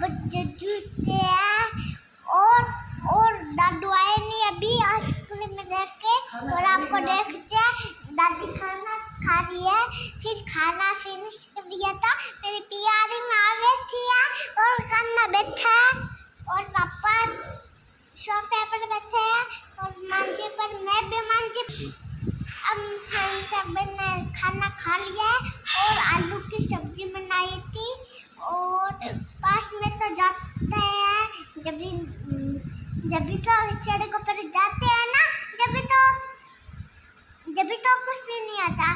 बच्चे जूते हैं और और दादू आए नहीं अभी आइसक्रीम में बैठ के और आपको देखते हैं, दादी खाना खा रही है। फिर खाना फिनिश कर दिया था, मेरी प्यारी माँ बैठी है और खाना बैठा है। और पापा सोफे पर बैठे हैं, और मांझे पर, मैं भी मांझे अब हम सबने खाना खा लिया है, और आलू पास में तो जाते हैं। जब भी जब भी तो सड़कों पर जाते हैं ना, जब भी तो जब भी तो कुछ भी नहीं आता।